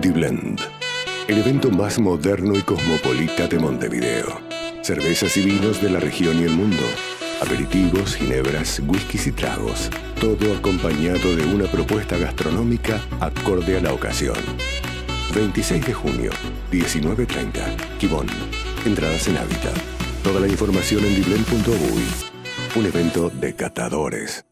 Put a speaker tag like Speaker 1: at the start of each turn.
Speaker 1: D-Blend, el evento más moderno y cosmopolita de Montevideo. Cervezas y vinos de la región y el mundo, aperitivos, ginebras, whiskies y tragos, todo acompañado de una propuesta gastronómica acorde a la ocasión. 26 de junio, 19.30, Quibón. Entradas en hábitat. Toda la información en diblen.uy. Un evento de catadores.